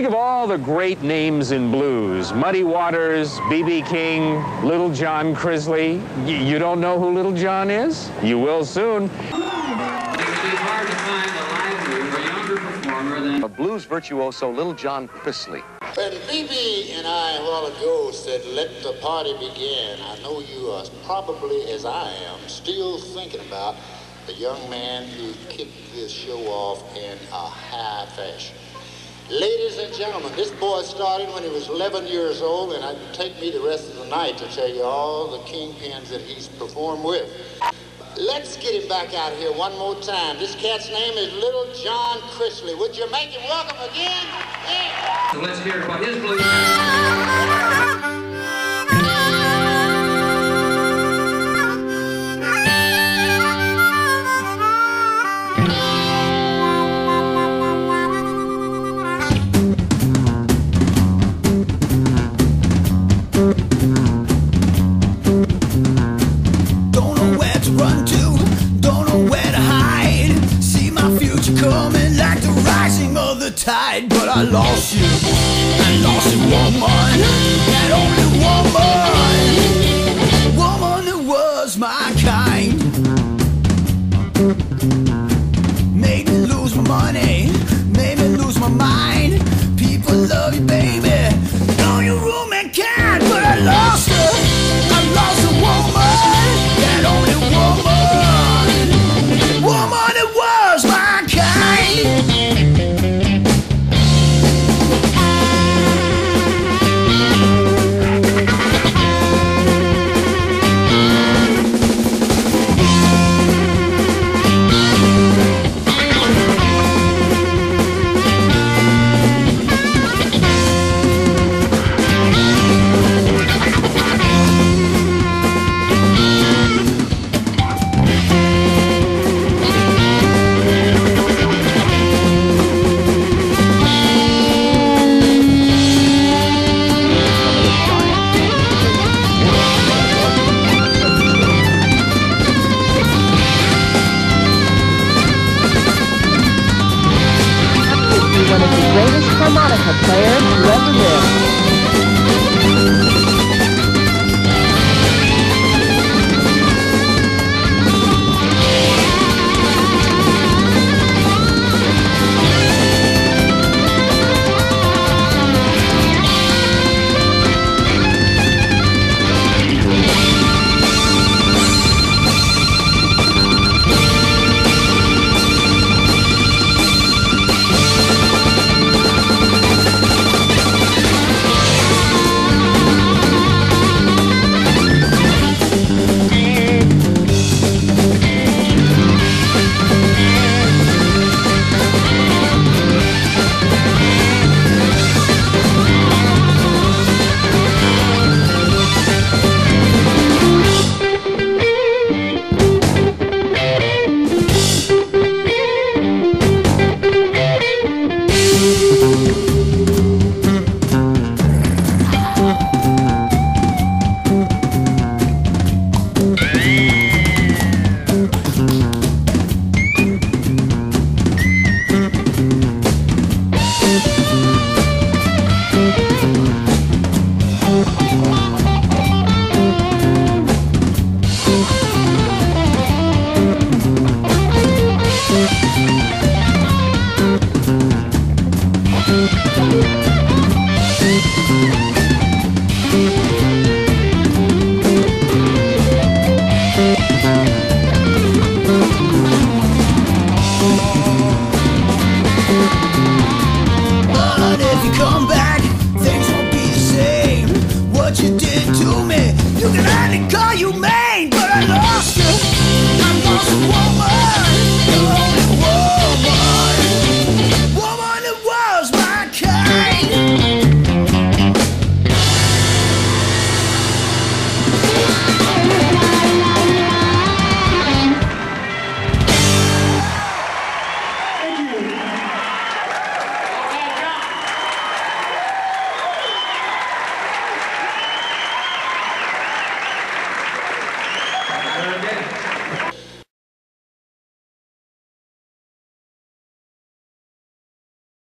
Think of all the great names in blues. Muddy Waters, B.B. King, Little John Chrisley. Y you don't know who Little John is? You will soon. It'd be hard to find a lively rounder performer than a blues virtuoso, Little John Chrisley. When B.B. and I a while ago said, let the party begin, I know you are probably, as I am, still thinking about the young man who kicked this show off in a high fashion. Ladies and gentlemen, this boy started when he was 11 years old, and it'd take me the rest of the night to tell you all the kingpins that he's performed with. Let's get him back out here one more time. This cat's name is Little John Chrisley. Would you make him welcome again? Yeah. So let's hear about his blues. Tide. But I lost you, I lost a woman, that only woman, woman who was my harmonica players to ever come